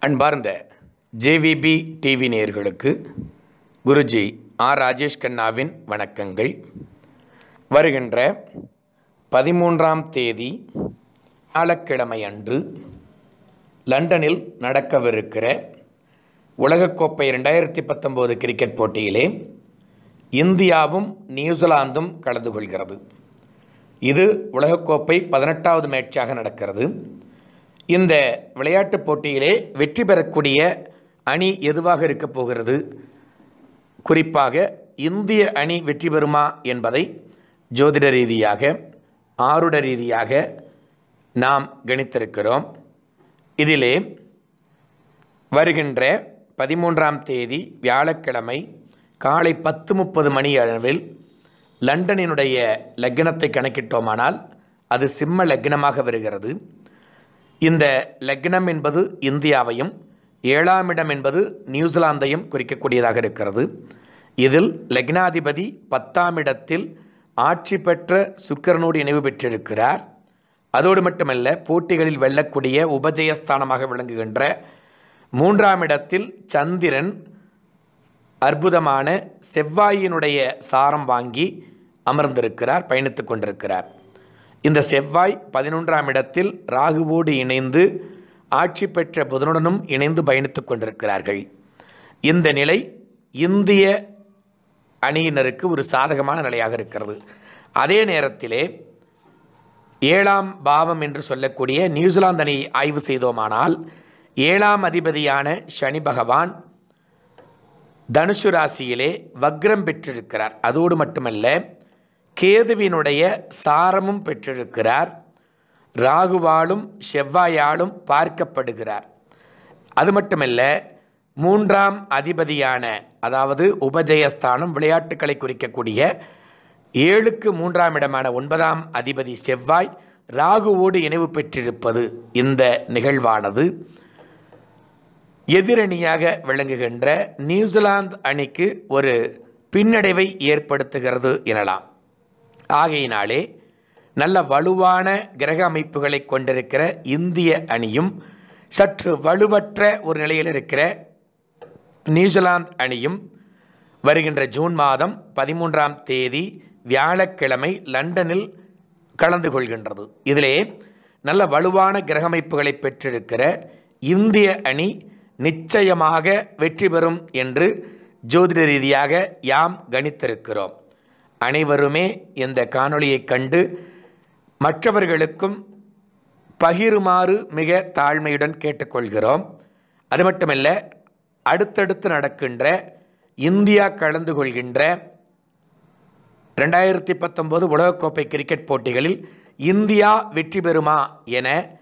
அன்பார்ந்த JVP TV நேயர்களுக்கு Guruji R. Rajesh கண்ணாவின் வணக்கங்கள். வருகின்ற பதிமூன்றாம் தேதி வியாழக்கிழமை அன்று லண்டனில் நடக்கவிருக்கிற உலகக்கோப்பை ரெண்டாயிரத்தி பத்தொம்போது கிரிக்கெட் போட்டியிலே இந்தியாவும் நியூசிலாந்தும் கலந்து கொள்கிறது. இது உலகக்கோப்பை பதினெட்டாவது மேட்சாக நடக்கிறது. இந்த விளையாட்டுப் போட்டியிலே வெற்றி பெறக்கூடிய அணி எதுவாக இருக்கப் போகிறது? குறிப்பாக இந்திய அணி வெற்றி பெறுமா என்பதை ஜோதிட ரீதியாக ஆருட ரீதியாக நாம் கணித்திருக்கிறோம். இதிலே வருகின்ற பதிமூன்றாம் தேதி வியாழக்கிழமை காலை பத்து முப்பது மணி அளவில் லண்டனினுடைய லக்னத்தை கணக்கிட்டோமானால் அது சிம்ம லக்னமாக வருகிறது. இந்த லக்னம் என்பது இந்தியாவையும் ஏழாம் இடம் என்பது நியூசிலாந்தையும் குறிக்கக்கூடியதாக இருக்கிறது. இதில் லக்னாதிபதி பத்தாம் இடத்தில் ஆட்சி பெற்ற சுக்கரனோடு இணைவு பெற்றிருக்கிறார். அதோடு மட்டுமல்ல போட்டிகளில் வெல்லக்கூடிய உபஜயஸ்தானமாக விளங்குகின்ற மூன்றாம் இடத்தில் சந்திரன் அற்புதமான செவ்வாயினுடைய சாரம் வாங்கி அமர்ந்திருக்கிறார் பயணித்து கொண்டிருக்கிறார். இந்த செவ்வாய் பதினொன்றாம் இடத்தில் ராகுவோடு இணைந்து ஆட்சி பெற்ற புதனுடனும் இணைந்து பயணித்து கொண்டிருக்கிறார்கள். இந்த நிலை இந்திய அணியினருக்கு ஒரு சாதகமான நிலையாக இருக்கிறது. அதே நேரத்திலே ஏழாம் பாவம் என்று சொல்லக்கூடிய நியூசிலாந்து அணியை ஆய்வு செய்தோமானால் ஏழாம் அதிபதியான சனி பகவான் தனுசு ராசியிலே வக்ரம் பெற்றிருக்கிறார். அதோடு மட்டுமல்ல கேதுவினுடைய சாரமும் பெற்றிருக்கிறார். ராகுவாலும் செவ்வாயாலும் பார்க்கப்படுகிறார். அது மட்டுமல்ல மூன்றாம் அதிபதியான அதாவது உபஜயஸ்தானம் விளையாட்டுக்களை குறிக்கக்கூடிய ஏழுக்கு மூன்றாம் இடமான ஒன்பதாம் அதிபதி செவ்வாய் ராகுவோடு இணைவு பெற்றிருப்பது இந்த நிகழ்வானது. எதிரணியாக விளங்குகின்ற நியூசிலாந்து அணிக்கு ஒரு பின்னடைவை ஏற்படுத்துகிறது எனலாம். ஆகையினாலே நல்ல வலுவான கிரக அமைப்புகளை கொண்டிருக்கிற இந்திய அணியும் சற்று வலுவற்ற ஒரு நிலையில் இருக்கிற நியூசிலாந்து அணியும் வருகின்ற ஜூன் மாதம் பதிமூன்றாம் தேதி வியாழக்கிழமை லண்டனில் கலந்து கொள்கின்றது. இதிலே நல்ல வலுவான கிரகமைப்புகளை பெற்றிருக்கிற இந்திய அணி நிச்சயமாக வெற்றி பெறும் என்று ஜோதிட ரீதியாக யாம் கணித்திருக்கிறோம். அனைவருமே இந்த காணொளியைக் கண்டு மற்றவர்களுக்கும் பகிருமாறு மிக தாழ்மையுடன் கேட்டுக்கொள்கிறோம். அது மட்டுமல்ல அடுத்தடுத்து நடக்கின்ற இந்தியா கலந்து கொள்கின்ற ரெண்டாயிரத்தி பத்தொம்போது உலகக்கோப்பை கிரிக்கெட் போட்டிகளில் இந்தியா வெற்றி பெறுமா என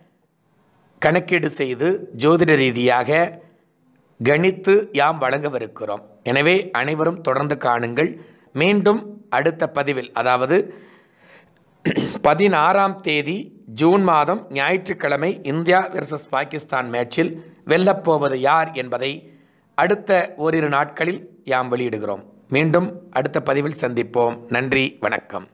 கணக்கீடு செய்து ஜோதிட ரீதியாக கணித்து யாம் வழங்கவிருக்கிறோம். எனவே அனைவரும் தொடர்ந்து காணுங்கள். மீண்டும் அடுத்த பதிவில் அதாவது பதினாறாம் தேதி ஜூன் மாதம் ஞாயிற்றுக்கிழமை இந்தியா வெர்சஸ் பாகிஸ்தான் மேட்சில் வெல்லப்போவது யார் என்பதை அடுத்த ஓரிரு நாட்களில் யாம் வெளியிடுகிறோம். மீண்டும் அடுத்த பதிவில் சந்திப்போம். நன்றி வணக்கம்.